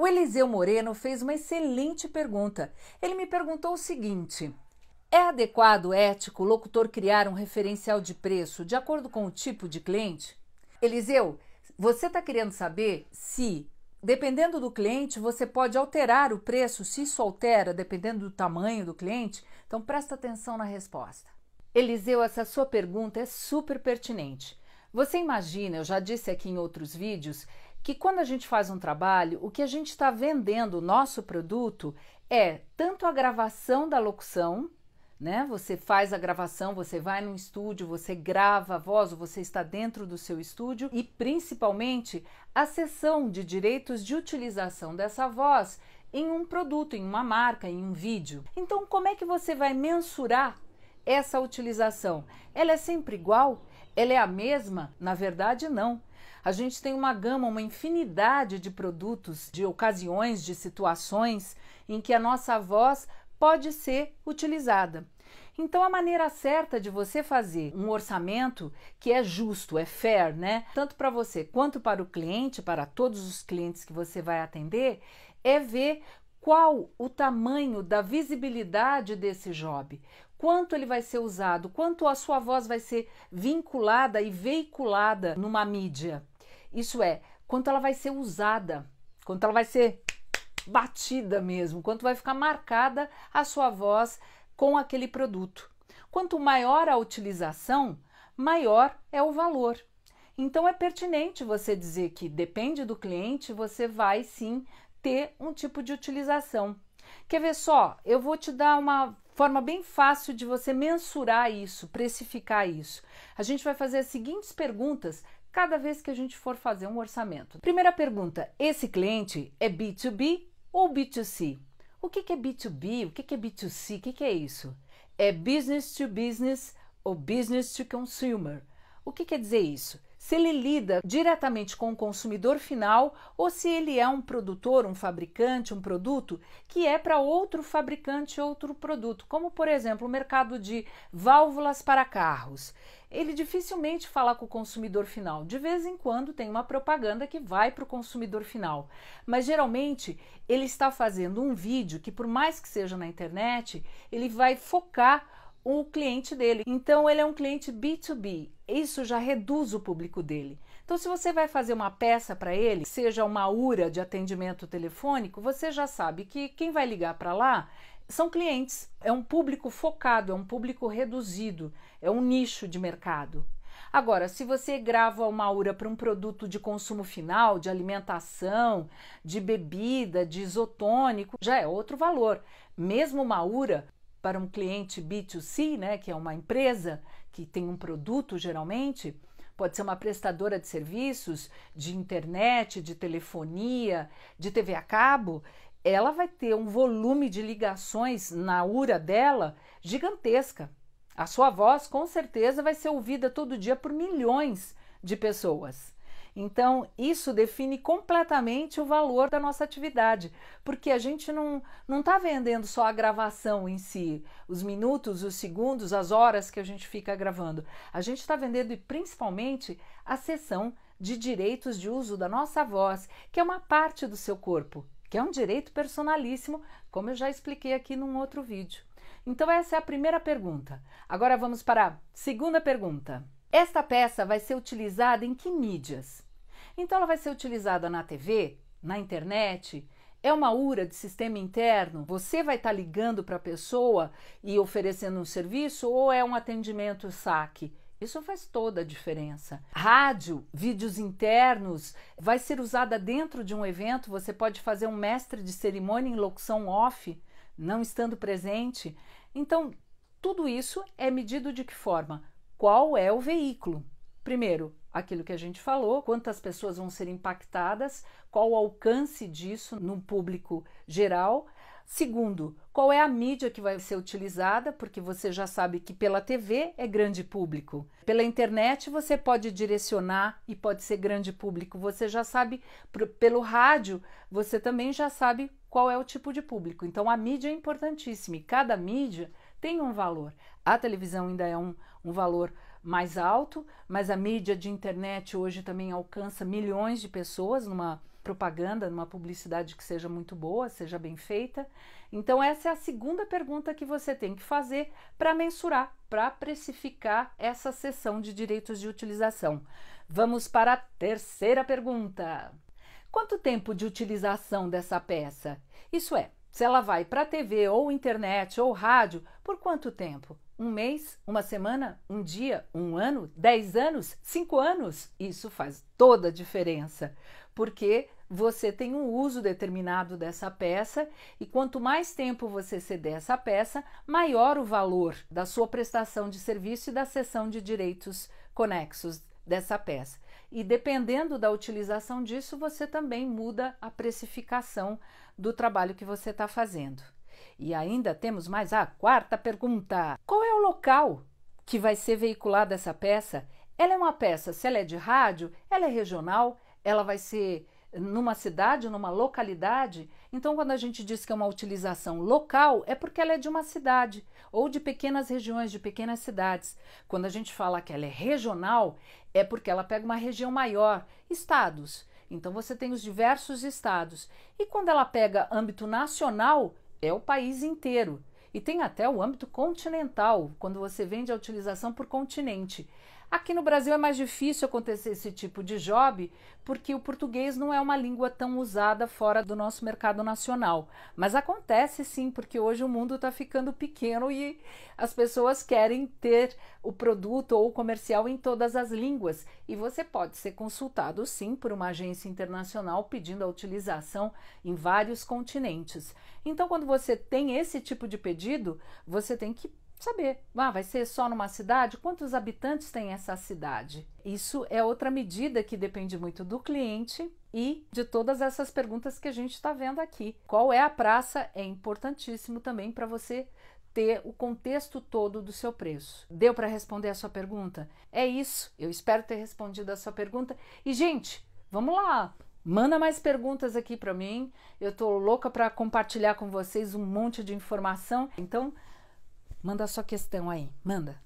O Eliseu Moreno fez uma excelente pergunta. Ele me perguntou o seguinte: é adequado, ético, o locutor criar um referencial de preço de acordo com o tipo de cliente? Eliseu, você está querendo saber se, dependendo do cliente, você pode alterar o preço, se isso altera, dependendo do tamanho do cliente? Então presta atenção na resposta. Eliseu, essa sua pergunta é super pertinente. Você imagina, eu já disse aqui em outros vídeos, que quando a gente faz um trabalho, o que a gente está vendendo, o nosso produto, é tanto a gravação da locução, né? Você faz a gravação, você vai no estúdio, você grava a voz, você está dentro do seu estúdio e principalmente a cessão de direitos de utilização dessa voz em um produto, em uma marca, em um vídeo. Então, como é que você vai mensurar essa utilização? Ela é sempre igual? Ela é a mesma? Na verdade, não. A gente tem uma gama, uma infinidade de produtos, de ocasiões, de situações em que a nossa voz pode ser utilizada. Então, a maneira certa de você fazer um orçamento que é justo, é fair, né? Tanto para você quanto para o cliente, para todos os clientes que você vai atender, é ver qual o tamanho da visibilidade desse job, quanto ele vai ser usado, quanto a sua voz vai ser vinculada e veiculada numa mídia. Isso é, quanto ela vai ser usada, quanto ela vai ser batida mesmo, quanto vai ficar marcada a sua voz com aquele produto. Quanto maior a utilização, maior é o valor. Então é pertinente você dizer que depende do cliente, você vai sim ter um tipo de utilização. Quer ver só? Eu vou te dar uma forma bem fácil de você mensurar isso, precificar isso. A gente vai fazer as seguintes perguntas cada vez que a gente for fazer um orçamento. Primeira pergunta: esse cliente é B2B ou B2C? O que é B2B? O que é B2C? O que é isso? É business to business ou business to consumer? O que quer dizer isso? Se ele lida diretamente com o consumidor final ou se ele é um produtor, um fabricante, um produto que é para outro fabricante, outro produto, como por exemplo o mercado de válvulas para carros. Ele dificilmente fala com o consumidor final. De vez em quando tem uma propaganda que vai para o consumidor final, mas geralmente ele está fazendo um vídeo que, por mais que seja na internet, ele vai focar o cliente dele. Então ele é um cliente B2B. Isso já reduz o público dele. Então, se você vai fazer uma peça para ele, seja uma URA de atendimento telefônico, você já sabe que quem vai ligar para lá são clientes, é um público focado, é um público reduzido, é um nicho de mercado. Agora, se você grava uma URA para um produto de consumo final, de alimentação, de bebida, de isotônico, já é outro valor. Mesmo uma URA para um cliente B2C, né, que é uma empresa que tem um produto geralmente, pode ser uma prestadora de serviços de internet, de telefonia, de TV a cabo, ela vai ter um volume de ligações na URA dela gigantesca. A sua voz com certeza vai ser ouvida todo dia por milhões de pessoas. Então, isso define completamente o valor da nossa atividade, porque a gente não está vendendo só a gravação em si, os minutos, os segundos, as horas que a gente fica gravando. A gente está vendendo principalmente a sessão de direitos de uso da nossa voz, que é uma parte do seu corpo, que é um direito personalíssimo, como eu já expliquei aqui num outro vídeo. Então, essa é a primeira pergunta. Agora vamos para a segunda pergunta. Esta peça vai ser utilizada em que mídias? Então, ela vai ser utilizada na TV, na internet, é uma URA de sistema interno? Você vai estar tá ligando para a pessoa e oferecendo um serviço ou é um atendimento saque? Isso faz toda a diferença. Rádio, vídeos internos, vai ser usada dentro de um evento. Você pode fazer um mestre de cerimônia em locução off, não estando presente. Então, tudo isso é medido de que forma? qual é o veículo. Primeiro, aquilo que a gente falou, quantas pessoas vão ser impactadas, qual o alcance disso no público geral. Segundo, qual é a mídia que vai ser utilizada, porque você já sabe que pela TV é grande público. Pela internet você pode direcionar e pode ser grande público. Você já sabe, pelo rádio, você também já sabe qual é o tipo de público. Então a mídia é importantíssima e cada mídia tem um valor. A televisão ainda é um, um valor mais alto, mas a mídia de internet hoje também alcança milhões de pessoas numa propaganda, numa publicidade que seja muito boa, seja bem feita. Então, essa é a segunda pergunta que você tem que fazer para mensurar, para precificar essa sessão de direitos de utilização. Vamos para a terceira pergunta. Quanto tempo de utilização dessa peça? Isso é, se ela vai para TV ou internet ou rádio, por quanto tempo? Um mês, uma semana, um dia, um ano, dez anos, cinco anos? Isso faz toda a diferença, porque você tem um uso determinado dessa peça e quanto mais tempo você ceder essa peça, maior o valor da sua prestação de serviço e da cessão de direitos conexos dessa peça. E dependendo da utilização disso, você também muda a precificação do trabalho que você está fazendo. E ainda temos mais a quarta pergunta: qual é o local que vai ser veiculada essa peça? Ela é uma peça, se ela é de rádio, ela é regional, ela vai ser numa cidade, numa localidade. Então, quando a gente diz que é uma utilização local, é porque ela é de uma cidade ou de pequenas regiões, de pequenas cidades. Quando a gente fala que ela é regional, é porque ela pega uma região maior, estados. Então, você tem os diversos estados. E quando ela pega âmbito nacional, é o país inteiro. E tem até o âmbito continental, quando você vende a utilização por continente. Aqui no Brasil é mais difícil acontecer esse tipo de job, porque o português não é uma língua tão usada fora do nosso mercado nacional. Mas acontece sim, porque hoje o mundo está ficando pequeno e as pessoas querem ter o produto ou o comercial em todas as línguas. E você pode ser consultado sim por uma agência internacional pedindo a utilização em vários continentes. Então, quando você tem esse tipo de pedido, você tem que saber. Ah, vai ser só numa cidade? Quantos habitantes tem essa cidade? Isso é outra medida que depende muito do cliente e de todas essas perguntas que a gente está vendo aqui. Qual é a praça? É importantíssimo também para você ter o contexto todo do seu preço. Deu para responder a sua pergunta? É isso. Eu espero ter respondido a sua pergunta. E gente, vamos lá. Manda mais perguntas aqui para mim. Eu tô louca para compartilhar com vocês um monte de informação. Então, Manda sua questão aí, manda.